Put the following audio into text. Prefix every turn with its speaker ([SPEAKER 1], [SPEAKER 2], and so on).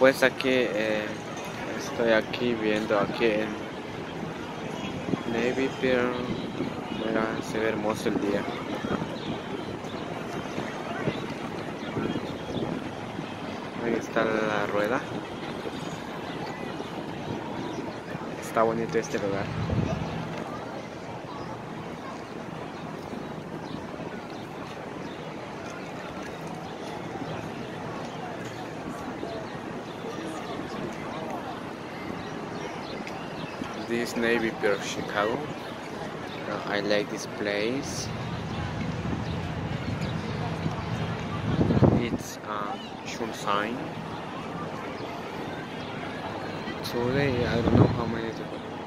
[SPEAKER 1] pues aquí eh, estoy aquí viendo aquí en Navy Pier. Mira se ve hermoso el día. Ahí está la rueda. Está bonito este lugar this Navy Pier Chicago. Uh, I like this place. It's a um, sunshine. Today I don't know how many people.